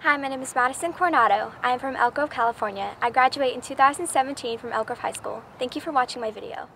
Hi, my name is Madison Coronado. I am from Elk Grove, California. I graduate in 2017 from Elk Grove High School. Thank you for watching my video.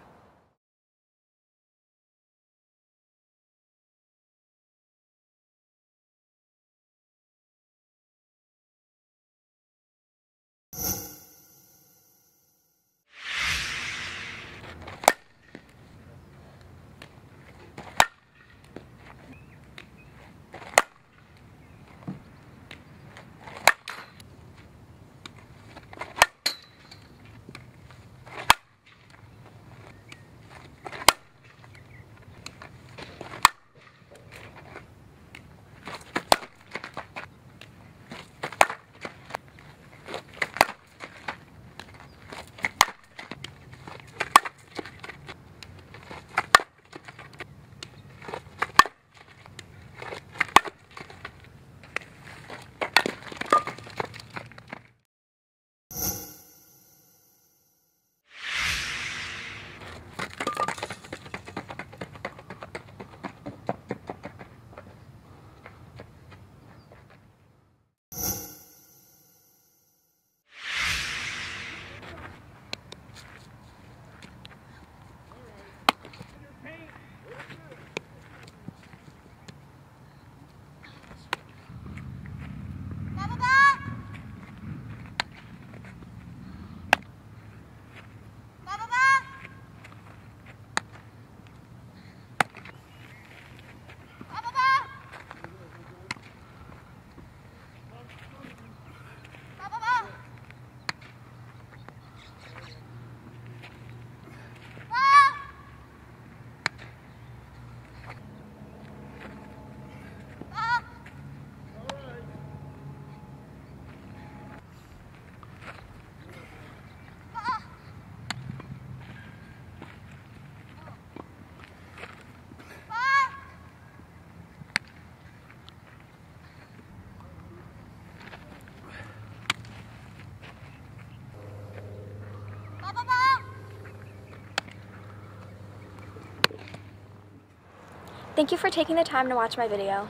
Thank you for taking the time to watch my video.